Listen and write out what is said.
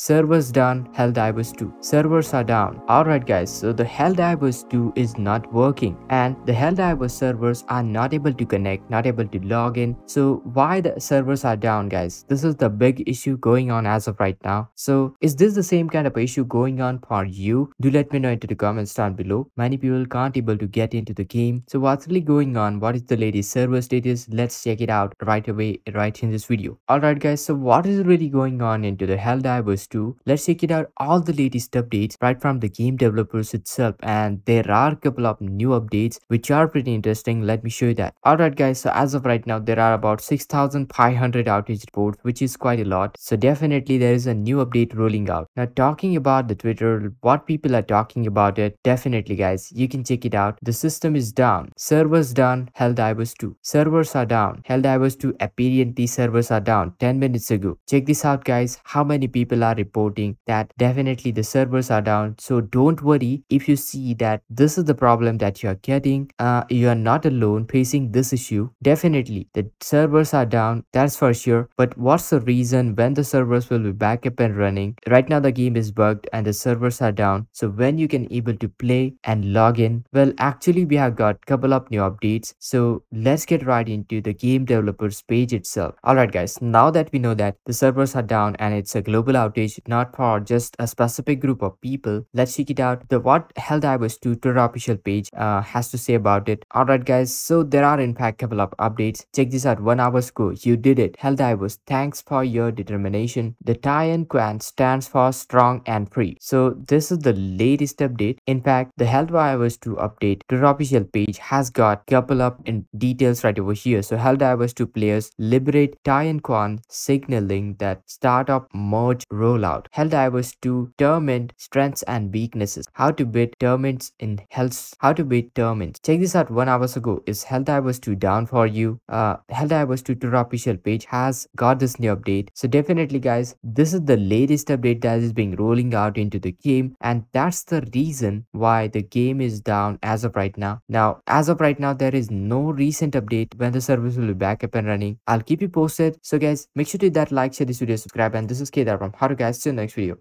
servers down Helldivers 2 servers are down. Alright guys so the Helldivers 2 is not working. And the Helldivers servers are not able to connect not able to log in. So why the servers are down guys? This is the big issue going on as of right now. So is this the same kind of issue going on for you? Do let me know into the comments down below. Many people can't able to get into the game. So what's really going on? What is the latest server status? Let's check it out right away right in this video. Alright guys so what is really going on into the Helldivers 2 let's check it out. All the latest updates right from the game developers itself and there are a couple of new updates which are pretty interesting. Let me show you that. Alright guys so as of right now there are about 6500 outage reports which is quite a lot. So definitely there is a new update rolling out. Now talking about the twitter what people are talking about it definitely guys you can check it out. The system is down. Servers down Helldivers 2 servers are down Helldivers 2 apparently servers are down. 10 minutes ago. Check this out guys how many people are reporting that definitely the servers are down. So don't worry if you see that this is the problem that you are getting. Uh, you are not alone facing this issue. Definitely the servers are down that's for sure. But what's the reason when the servers will be back up and running? Right now the game is bugged and the servers are down. So when you can able to play and log in? Well actually we have got couple of new updates. So let's get right into the game developers page itself. Alright guys. Now that we know that the servers are down and it's a global outage not for just a specific group of people. Let's check it out. The what Helldivers 2 Twitter official page uh, has to say about it. Alright guys so there are in fact couple of updates. Check this out. One hour ago you did it. Helldivers thanks for your determination. The Tien Kwan stands for strong and free. So this is the latest update. In fact the Helldivers 2 update Twitter official page has got couple of in details right over here. So Helldivers 2 players liberate Tien Kwan signaling that startup merge rollout. Helldivers 2 determined strengths and weaknesses. How to beat Terminids in health. How to beat Terminids check this out one hours ago. Is Helldivers 2 down for you? Uh Helldivers 2 Twitter official page has got this new update. So definitely guys this is the latest update that is being rolling out into the game and that's the reason why the game is down as of right now. Now as of right now there is no recent update when the service will be back up and running. I'll keep you posted. So guys make sure to hit that like share this video subscribe and this is kedar from how to guys see you next video